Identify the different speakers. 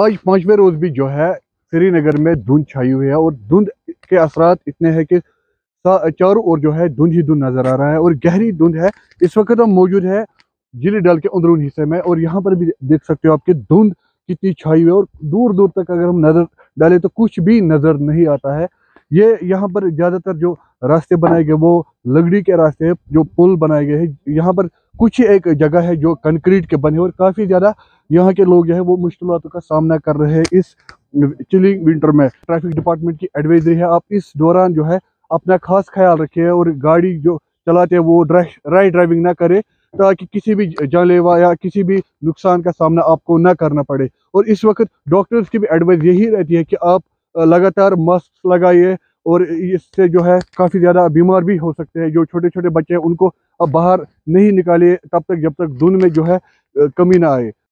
Speaker 1: आज पाँचवें रोज भी जो है श्रीनगर में धुंध छाई हुई है और धुंध के असरात इतने हैं कि चारों ओर जो है धुंध ही धुंध नज़र आ रहा है और गहरी धुंध है। इस वक्त हम मौजूद है ज़िले डल के अंदरून हिस्से में और यहाँ पर भी देख सकते हो आपके धुंध कितनी छाई हुई है और दूर दूर तक अगर हम नज़र डालें तो कुछ भी नज़र नहीं आता है। ये यहाँ पर ज़्यादातर जो रास्ते बनाए गए, वो लकड़ी के रास्ते हैं, जो पुल बनाए गए हैं। यहाँ पर कुछ ही एक जगह है जो कंक्रीट के बने और काफ़ी ज़्यादा यहाँ के लोग जो है, वो मुश्किलों का सामना कर रहे हैं इस चिलिंग विंटर में। ट्रैफ़िक डिपार्टमेंट की एडवाइजरी है, आप इस दौरान जो है अपना खास ख्याल रखिए और गाड़ी जो चलाते हैं, वो राइट ड्राइविंग ना करे, ताकि किसी भी जानलेवा या किसी भी नुकसान का सामना आपको ना करना पड़े। और इस वक्त डॉक्टर्स की भी एडवाइस यही रहती है कि आप लगातार मास्क लगाइए और इससे जो है काफ़ी ज़्यादा बीमार भी हो सकते हैं। जो छोटे छोटे बच्चे हैं, उनको अब बाहर नहीं निकालिए तब तक जब तक धुन में जो है कमी ना आए।